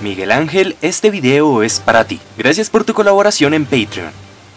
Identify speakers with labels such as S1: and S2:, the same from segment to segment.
S1: Miguel Ángel, este video es para ti. Gracias por tu colaboración en Patreon.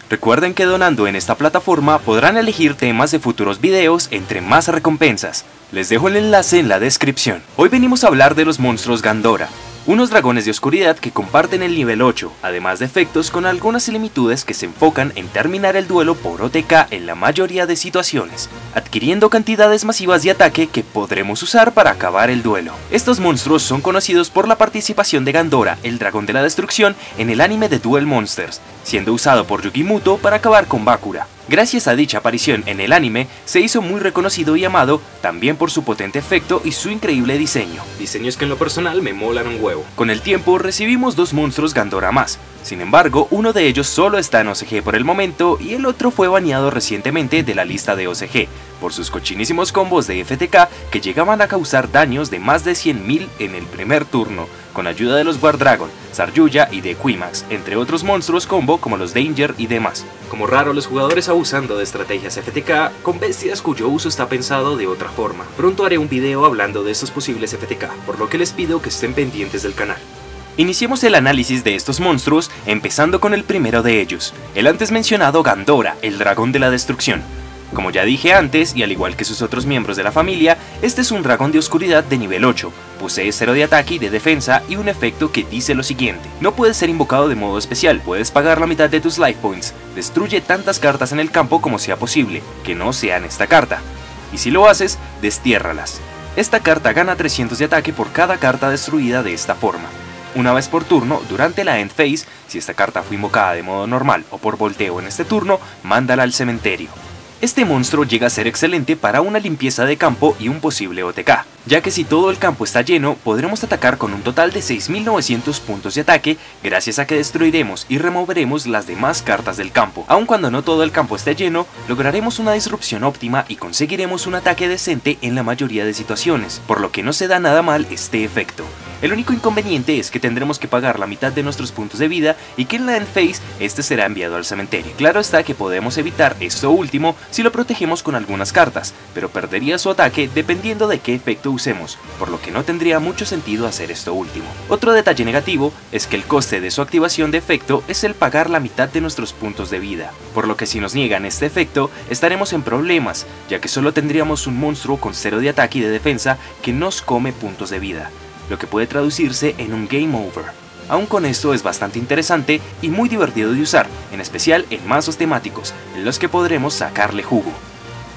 S1: Recuerden que donando en esta plataforma podrán elegir temas de futuros videos entre más recompensas. Les dejo el enlace en la descripción. Hoy venimos a hablar de los monstruos Gandora, unos dragones de oscuridad que comparten el nivel 8, además de efectos con algunas similitudes que se enfocan en terminar el duelo por OTK en la mayoría de situaciones, adquiriendo cantidades masivas de ataque que podremos usar para acabar el duelo. Estos monstruos son conocidos por la participación de Gandora, el dragón de la destrucción, en el anime de Duel Monsters, siendo usado por Yugimuto para acabar con Bakura. Gracias a dicha aparición en el anime, se hizo muy reconocido y amado también por su potente efecto y su increíble diseño. Diseños que en lo personal me molan un huevo. Con el tiempo recibimos dos monstruos Gandora más, sin embargo, uno de ellos solo está en OCG por el momento y el otro fue baneado recientemente de la lista de OCG, por sus cochinísimos combos de FTK que llegaban a causar daños de más de 100.000 en el primer turno, con ayuda de los War Dragon, Saryuya y de Quimax, entre otros monstruos combo como los Danger y demás. Como raro los jugadores abusando de estrategias FTK con bestias cuyo uso está pensado de otra forma. Pronto haré un video hablando de estos posibles FTK, por lo que les pido que estén pendientes del canal. Iniciemos el análisis de estos monstruos, empezando con el primero de ellos, el antes mencionado Gandora, el dragón de la destrucción. Como ya dije antes, y al igual que sus otros miembros de la familia, este es un dragón de oscuridad de nivel 8, posee 0 de ataque y de defensa y un efecto que dice lo siguiente. No puedes ser invocado de modo especial, puedes pagar la mitad de tus life points, destruye tantas cartas en el campo como sea posible, que no sean esta carta. Y si lo haces, destiérralas. Esta carta gana 300 de ataque por cada carta destruida de esta forma una vez por turno durante la end phase, si esta carta fue invocada de modo normal o por volteo en este turno, mándala al cementerio. Este monstruo llega a ser excelente para una limpieza de campo y un posible OTK, ya que si todo el campo está lleno, podremos atacar con un total de 6900 puntos de ataque gracias a que destruiremos y removeremos las demás cartas del campo. Aun cuando no todo el campo esté lleno, lograremos una disrupción óptima y conseguiremos un ataque decente en la mayoría de situaciones, por lo que no se da nada mal este efecto. El único inconveniente es que tendremos que pagar la mitad de nuestros puntos de vida y que en la end phase este será enviado al cementerio. Claro está que podemos evitar esto último si lo protegemos con algunas cartas, pero perdería su ataque dependiendo de qué efecto usemos, por lo que no tendría mucho sentido hacer esto último. Otro detalle negativo es que el coste de su activación de efecto es el pagar la mitad de nuestros puntos de vida, por lo que si nos niegan este efecto estaremos en problemas, ya que solo tendríamos un monstruo con cero de ataque y de defensa que nos come puntos de vida lo que puede traducirse en un game over. Aún con esto es bastante interesante y muy divertido de usar, en especial en mazos temáticos, en los que podremos sacarle jugo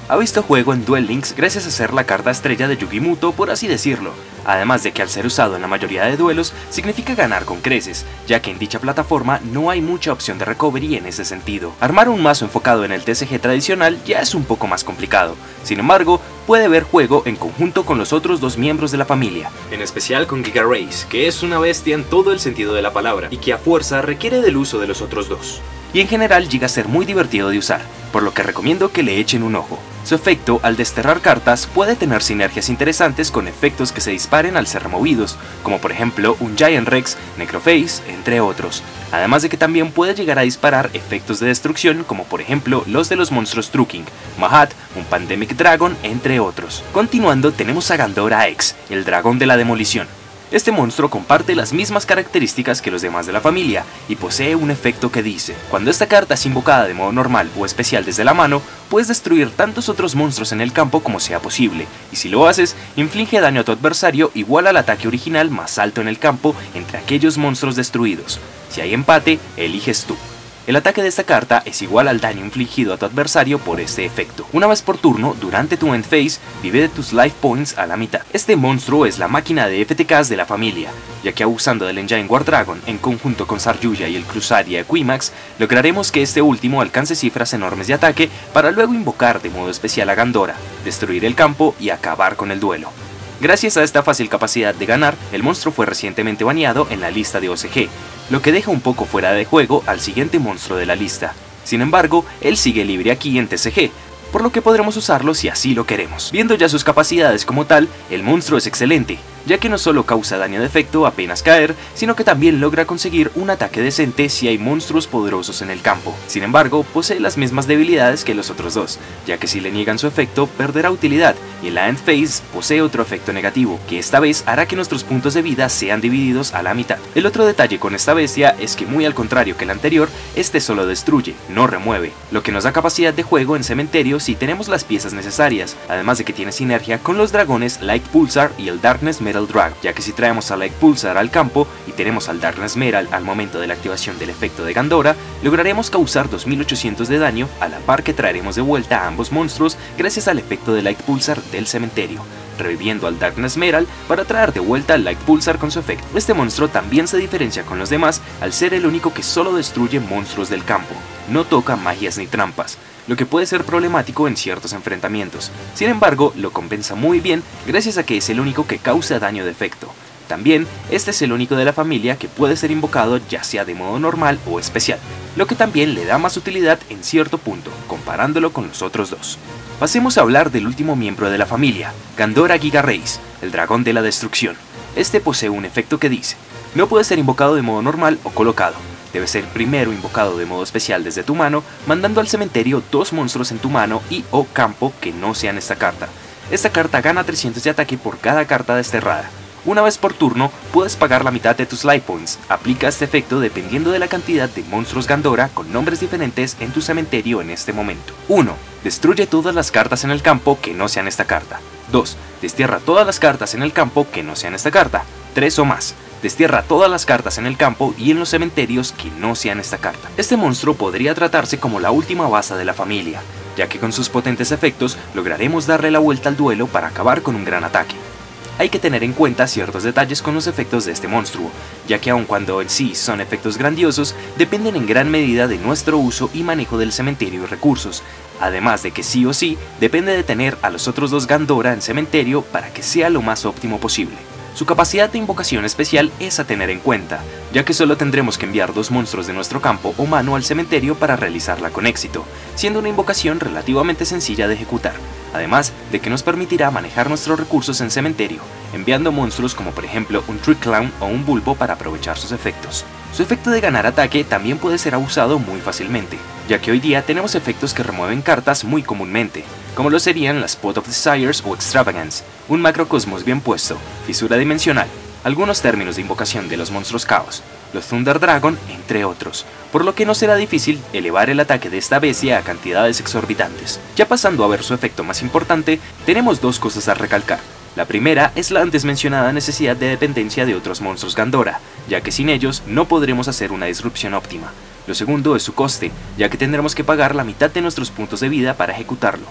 S1: ha visto juego en Duel Links gracias a ser la carta estrella de Yugimuto, por así decirlo, además de que al ser usado en la mayoría de duelos significa ganar con creces, ya que en dicha plataforma no hay mucha opción de recovery en ese sentido. Armar un mazo enfocado en el TCG tradicional ya es un poco más complicado, sin embargo, puede ver juego en conjunto con los otros dos miembros de la familia, en especial con Giga Race, que es una bestia en todo el sentido de la palabra, y que a fuerza requiere del uso de los otros dos. Y en general llega a ser muy divertido de usar, por lo que recomiendo que le echen un ojo. Su efecto al desterrar cartas puede tener sinergias interesantes con efectos que se disparen al ser removidos, como por ejemplo un Giant Rex, Necroface, entre otros. Además de que también puede llegar a disparar efectos de destrucción como por ejemplo los de los monstruos Truking, Mahat, un Pandemic Dragon, entre otros. Continuando tenemos a Gandora X, el dragón de la demolición. Este monstruo comparte las mismas características que los demás de la familia y posee un efecto que dice, cuando esta carta es invocada de modo normal o especial desde la mano, puedes destruir tantos otros monstruos en el campo como sea posible, y si lo haces, inflige daño a tu adversario igual al ataque original más alto en el campo entre aquellos monstruos destruidos. Si hay empate, eliges tú. El ataque de esta carta es igual al daño infligido a tu adversario por este efecto. Una vez por turno, durante tu end phase, de tus life points a la mitad. Este monstruo es la máquina de FTKs de la familia, ya que abusando del Engine War Dragon en conjunto con Saryuya y el Crusaria Equimax, lograremos que este último alcance cifras enormes de ataque para luego invocar de modo especial a Gandora, destruir el campo y acabar con el duelo. Gracias a esta fácil capacidad de ganar, el monstruo fue recientemente baneado en la lista de OCG, lo que deja un poco fuera de juego al siguiente monstruo de la lista. Sin embargo, él sigue libre aquí en TCG, por lo que podremos usarlo si así lo queremos. Viendo ya sus capacidades como tal, el monstruo es excelente, ya que no solo causa daño de efecto apenas caer, sino que también logra conseguir un ataque decente si hay monstruos poderosos en el campo. Sin embargo, posee las mismas debilidades que los otros dos, ya que si le niegan su efecto perderá utilidad, y en la End Phase posee otro efecto negativo, que esta vez hará que nuestros puntos de vida sean divididos a la mitad. El otro detalle con esta bestia es que muy al contrario que el anterior, este solo destruye, no remueve, lo que nos da capacidad de juego en cementerio si tenemos las piezas necesarias, además de que tiene sinergia con los dragones Light Pulsar y el Darkness Metal Drag, ya que si traemos a Light Pulsar al campo y tenemos al Darkness Metal al momento de la activación del efecto de Gandora, lograremos causar 2800 de daño a la par que traeremos de vuelta a ambos monstruos gracias al efecto de Light Pulsar del cementerio reviviendo al Darkness Meral para traer de vuelta al Light Pulsar con su efecto. Este monstruo también se diferencia con los demás al ser el único que solo destruye monstruos del campo, no toca magias ni trampas, lo que puede ser problemático en ciertos enfrentamientos. Sin embargo, lo compensa muy bien gracias a que es el único que causa daño de efecto. También, este es el único de la familia que puede ser invocado ya sea de modo normal o especial, lo que también le da más utilidad en cierto punto, comparándolo con los otros dos. Pasemos a hablar del último miembro de la familia, Gandora Giga Reis, el dragón de la destrucción. Este posee un efecto que dice, no puede ser invocado de modo normal o colocado, debe ser primero invocado de modo especial desde tu mano, mandando al cementerio dos monstruos en tu mano y o campo que no sean esta carta. Esta carta gana 300 de ataque por cada carta desterrada. Una vez por turno, puedes pagar la mitad de tus life points. Aplica este efecto dependiendo de la cantidad de monstruos Gandora con nombres diferentes en tu cementerio en este momento. 1. Destruye todas las cartas en el campo que no sean esta carta. 2. Destierra todas las cartas en el campo que no sean esta carta. 3 o más. Destierra todas las cartas en el campo y en los cementerios que no sean esta carta. Este monstruo podría tratarse como la última base de la familia, ya que con sus potentes efectos lograremos darle la vuelta al duelo para acabar con un gran ataque hay que tener en cuenta ciertos detalles con los efectos de este monstruo, ya que aun cuando en sí son efectos grandiosos, dependen en gran medida de nuestro uso y manejo del cementerio y recursos, además de que sí o sí depende de tener a los otros dos Gandora en cementerio para que sea lo más óptimo posible. Su capacidad de invocación especial es a tener en cuenta, ya que solo tendremos que enviar dos monstruos de nuestro campo o mano al cementerio para realizarla con éxito, siendo una invocación relativamente sencilla de ejecutar, además de que nos permitirá manejar nuestros recursos en cementerio, enviando monstruos como por ejemplo un Trick Clown o un Bulbo para aprovechar sus efectos. Su efecto de ganar ataque también puede ser abusado muy fácilmente, ya que hoy día tenemos efectos que remueven cartas muy comúnmente, como lo serían las Pot of Desires o Extravagance, un macrocosmos bien puesto, fisura dimensional, algunos términos de invocación de los monstruos caos, los Thunder Dragon, entre otros, por lo que no será difícil elevar el ataque de esta bestia a cantidades exorbitantes. Ya pasando a ver su efecto más importante, tenemos dos cosas a recalcar. La primera es la antes mencionada necesidad de dependencia de otros monstruos Gandora, ya que sin ellos no podremos hacer una disrupción óptima. Lo segundo es su coste, ya que tendremos que pagar la mitad de nuestros puntos de vida para ejecutarlo,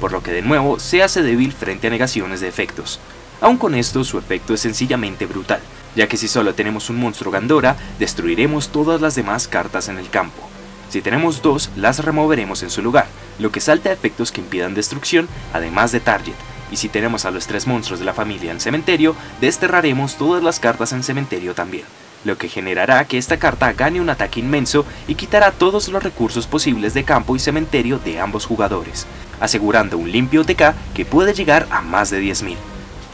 S1: por lo que de nuevo se hace débil frente a negaciones de efectos. Aun con esto, su efecto es sencillamente brutal, ya que si solo tenemos un monstruo Gandora, destruiremos todas las demás cartas en el campo. Si tenemos dos, las removeremos en su lugar, lo que salta efectos que impidan destrucción, además de target, y si tenemos a los tres monstruos de la familia en cementerio, desterraremos todas las cartas en cementerio también, lo que generará que esta carta gane un ataque inmenso y quitará todos los recursos posibles de campo y cementerio de ambos jugadores, asegurando un limpio TK que puede llegar a más de 10.000.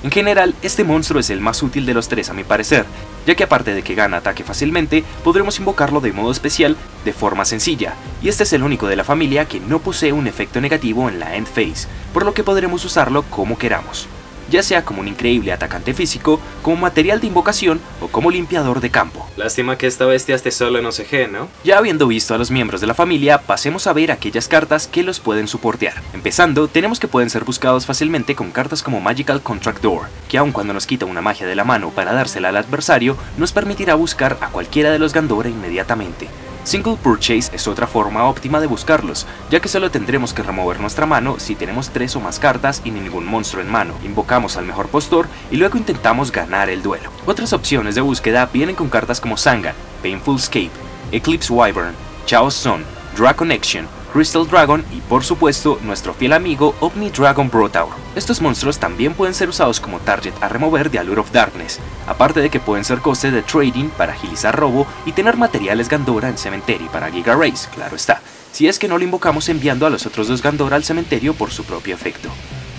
S1: En general, este monstruo es el más útil de los tres a mi parecer, ya que aparte de que gana ataque fácilmente, podremos invocarlo de modo especial de forma sencilla, y este es el único de la familia que no posee un efecto negativo en la End Phase, por lo que podremos usarlo como queramos ya sea como un increíble atacante físico, como material de invocación o como limpiador de campo.
S2: Lástima que esta bestia esté solo en OCG, ¿no?
S1: Ya habiendo visto a los miembros de la familia, pasemos a ver aquellas cartas que los pueden soportear. Empezando, tenemos que pueden ser buscados fácilmente con cartas como Magical Contract Door, que aun cuando nos quita una magia de la mano para dársela al adversario, nos permitirá buscar a cualquiera de los Gandora inmediatamente. Single Purchase es otra forma óptima de buscarlos, ya que solo tendremos que remover nuestra mano si tenemos tres o más cartas y ningún monstruo en mano. Invocamos al mejor postor y luego intentamos ganar el duelo. Otras opciones de búsqueda vienen con cartas como Sangan, Painful Escape, Eclipse Wyvern, Chaos Sun, Dragon Connection, Crystal Dragon y por supuesto nuestro fiel amigo Omni Dragon Brotaur. Estos monstruos también pueden ser usados como target a remover de Allure of Darkness, aparte de que pueden ser coste de trading para agilizar robo y tener materiales Gandora en cementerio para Giga Race, claro está, si es que no lo invocamos enviando a los otros dos Gandora al cementerio por su propio efecto.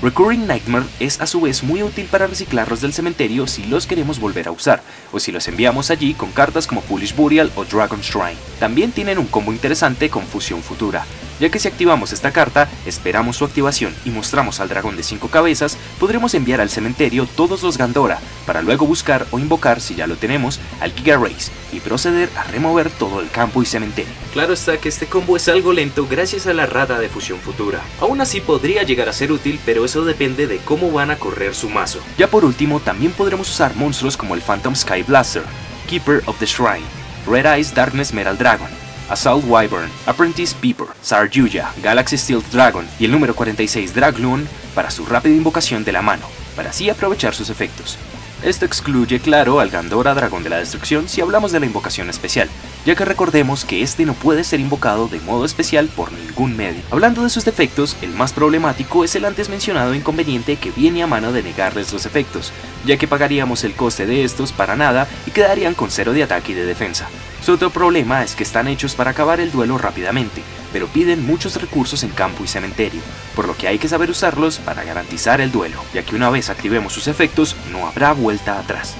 S1: Recurring Nightmare es a su vez muy útil para reciclarlos del cementerio si los queremos volver a usar, o si los enviamos allí con cartas como Foolish Burial o Dragon Shrine. También tienen un combo interesante con Fusión Futura, ya que si activamos esta carta, esperamos su activación y mostramos al dragón de 5 cabezas, podremos enviar al cementerio todos los Gandora, para luego buscar o invocar, si ya lo tenemos, al Giga Race y proceder a remover todo el campo y cementerio.
S2: Claro está que este combo es algo lento gracias a la rata de fusión futura. Aún así podría llegar a ser útil, pero eso depende de cómo van a correr su mazo.
S1: Ya por último, también podremos usar monstruos como el Phantom Sky Blaster, Keeper of the Shrine, Red Eyes Darkness Metal Dragon, Assault Wyvern, Apprentice Peeper, Sarjuya, Galaxy Steel Dragon y el número 46 Dragloon para su rápida invocación de la mano, para así aprovechar sus efectos. Esto excluye, claro, al Gandora Dragón de la Destrucción si hablamos de la invocación especial, ya que recordemos que este no puede ser invocado de modo especial por ningún medio. Hablando de sus defectos, el más problemático es el antes mencionado inconveniente que viene a mano de negarles los efectos, ya que pagaríamos el coste de estos para nada y quedarían con cero de ataque y de defensa. Su otro problema es que están hechos para acabar el duelo rápidamente, pero piden muchos recursos en campo y cementerio, por lo que hay que saber usarlos para garantizar el duelo, ya que una vez activemos sus efectos no habrá vuelta atrás.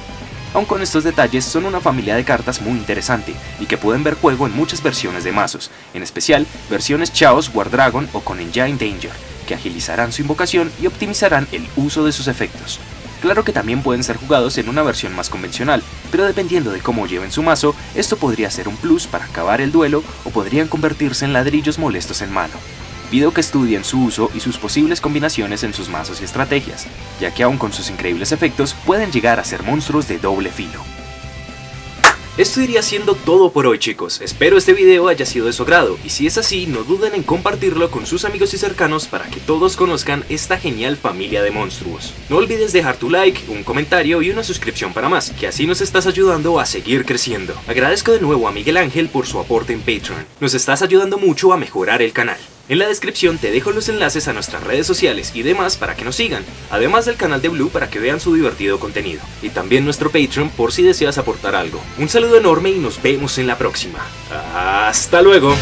S1: Aun con estos detalles, son una familia de cartas muy interesante y que pueden ver juego en muchas versiones de mazos, en especial versiones Chaos, War Dragon o con Engine Danger, que agilizarán su invocación y optimizarán el uso de sus efectos. Claro que también pueden ser jugados en una versión más convencional, pero dependiendo de cómo lleven su mazo, esto podría ser un plus para acabar el duelo o podrían convertirse en ladrillos molestos en mano. Pido que estudien su uso y sus posibles combinaciones en sus mazos y estrategias, ya que aun con sus increíbles efectos pueden llegar a ser monstruos de doble filo.
S2: Esto iría siendo todo por hoy chicos, espero este video haya sido de su agrado y si es así no duden en compartirlo con sus amigos y cercanos para que todos conozcan esta genial familia de monstruos. No olvides dejar tu like, un comentario y una suscripción para más, que así nos estás ayudando a seguir creciendo. Agradezco de nuevo a Miguel Ángel por su aporte en Patreon, nos estás ayudando mucho a mejorar el canal. En la descripción te dejo los enlaces a nuestras redes sociales y demás para que nos sigan, además del canal de Blue para que vean su divertido contenido, y también nuestro Patreon por si deseas aportar algo. Un saludo enorme y nos vemos en la próxima. ¡Hasta luego!